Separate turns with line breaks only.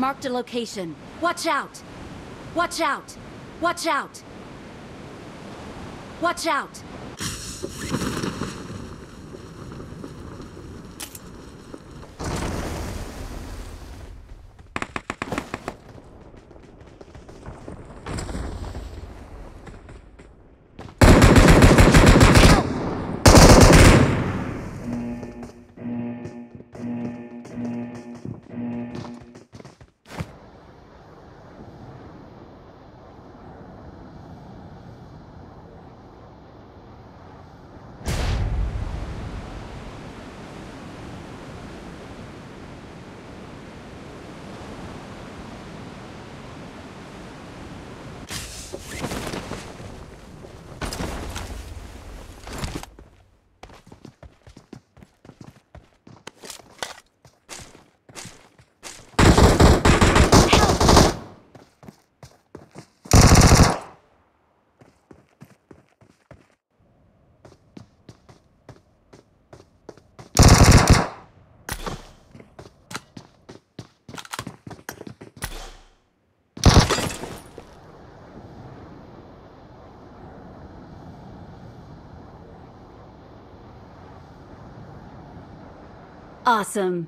Marked a location. Watch out! Watch out! Watch out! Watch out! Awesome.